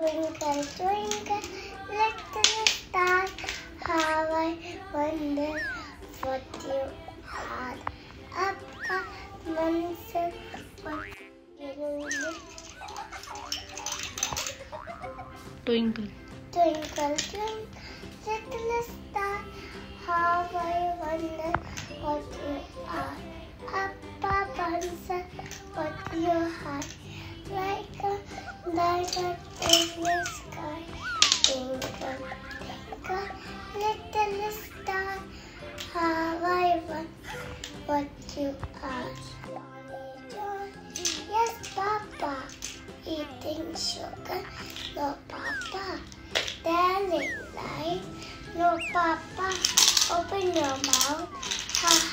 Twinkle, twinkle, little star, how I wonder Twinkle. Twinkle, twinkle, little star, how I wonder what you are. Up a monster, what you are. Like a diamond in the sky. Twinkle, twinkle, little star, how I wonder what you are. Yes, Papa. Eating sugar. No, Papa. Telling lies. No, Papa. Open your mouth. Ha.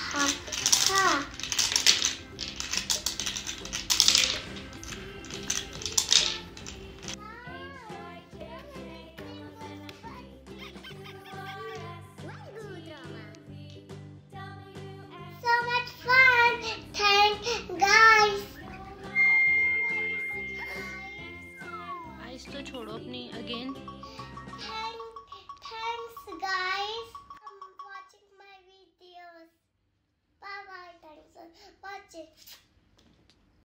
तो छोड़ो अपनी again